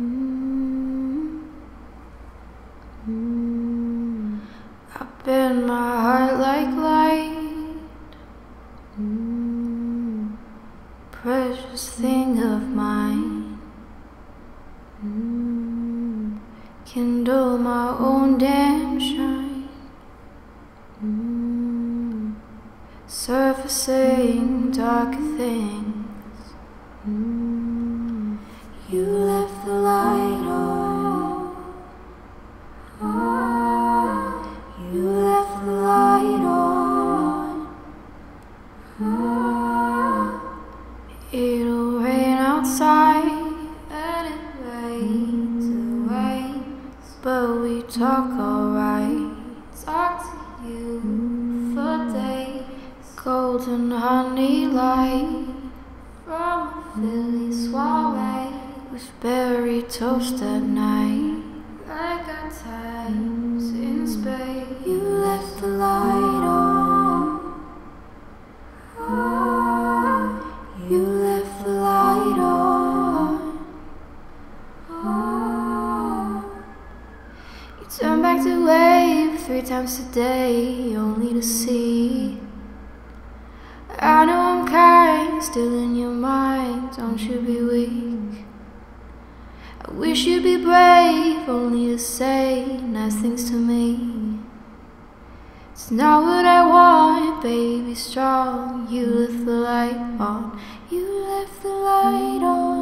Mm-hmm. Up in my heart like light, mm-hmm. precious thing of mine. Mm-hmm. Kindle my own damn shine, Surface surfacing dark thing. Light on. Ah, it'll rain outside and it rains, but we talk alright. Talk to you for days. Golden honey light from a Philly soiree with berry toast at night. Like our times in space, to wave three times a day, only to see. I know I'm kind, still in your mind. Don't you be weak. I wish you'd be brave, only to say nice things to me. It's not what I want, baby. Strong, you left the light on. You left the light on.